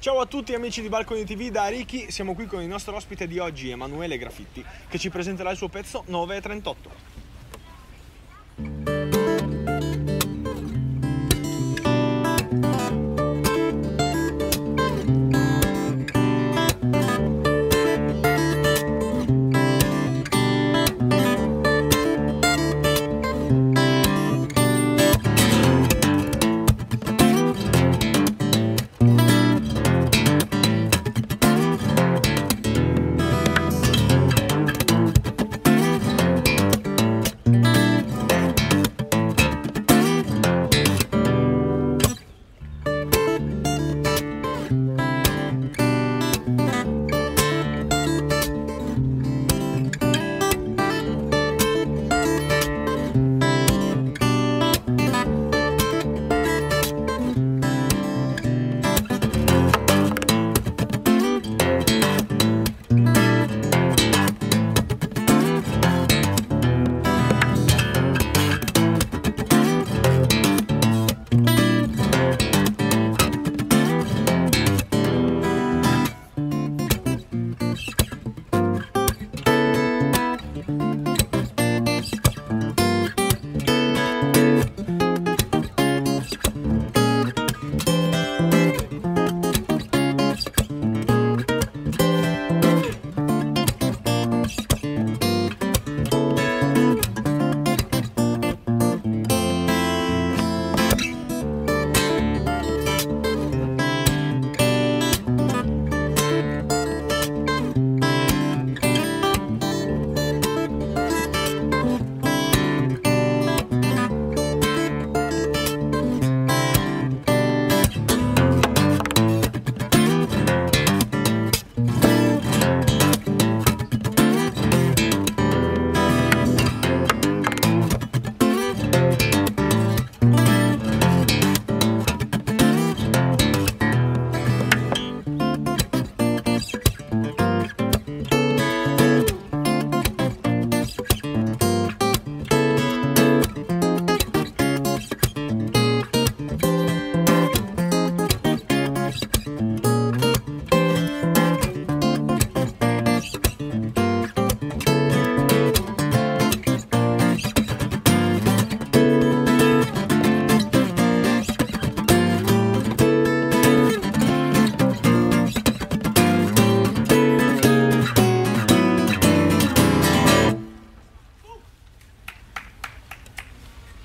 Ciao a tutti amici di Balconi TV da Ricky, siamo qui con il nostro ospite di oggi Emanuele Grafitti che ci presenterà il suo pezzo 938.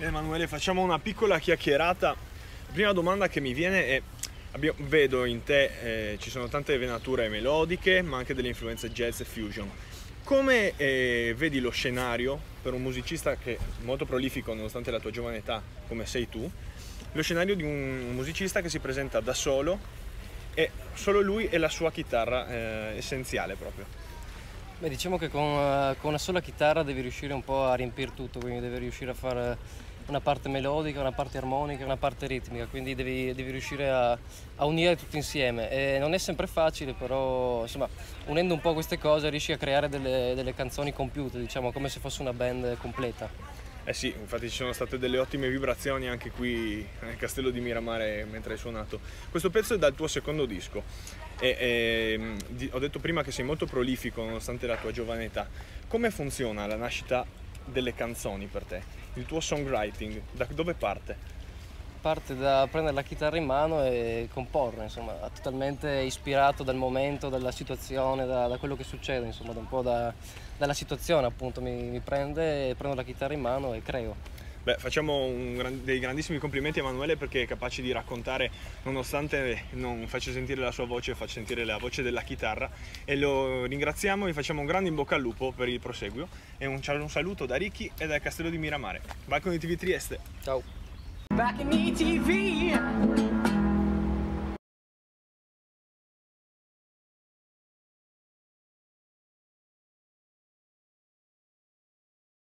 Emanuele, facciamo una piccola chiacchierata. La prima domanda che mi viene è, abbiamo, vedo in te, eh, ci sono tante venature melodiche, ma anche delle influenze jazz e fusion. Come eh, vedi lo scenario per un musicista che è molto prolifico nonostante la tua giovane età, come sei tu, lo scenario di un musicista che si presenta da solo e solo lui e la sua chitarra eh, essenziale proprio? Beh, diciamo che con, uh, con, una sola chitarra devi riuscire un po' a riempire tutto, quindi devi riuscire a fare una parte melodica, una parte armonica, una parte ritmica, quindi devi, devi riuscire a, a, unire tutto insieme. E non è sempre facile, però insomma, unendo un po' queste cose riesci a creare delle, delle canzoni compiute, diciamo, come se fosse una band completa. Eh sì, infatti ci sono state delle ottime vibrazioni anche qui nel castello di Miramare mentre hai suonato. Questo pezzo è dal tuo secondo disco e, e ho detto prima che sei molto prolifico nonostante la tua giovane età. Come funziona la nascita delle canzoni per te? Il tuo songwriting, da dove parte? Parte da prendere la chitarra in mano e comporre, insomma, totalmente ispirato dal momento, dalla situazione, da, da quello che succede, insomma, da un po' da, dalla situazione appunto, mi, mi prende, prendo la chitarra in mano e creo. Beh, facciamo gran, dei grandissimi complimenti a Emanuele perché è capace di raccontare, nonostante non faccia sentire la sua voce, faccia sentire la voce della chitarra e lo ringraziamo e gli facciamo un grande in bocca al lupo per il proseguio e un, un saluto da Ricky e dal Castello di Miramare. Balconi TV Trieste. Ciao. Back in ETV.